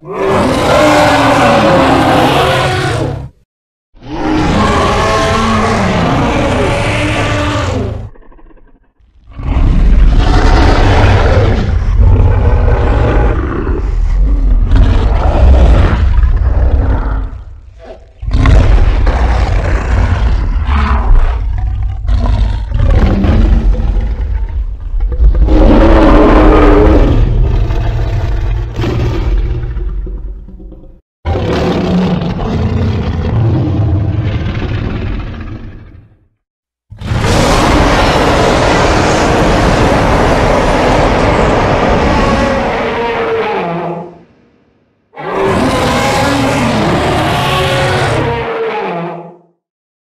Yeah.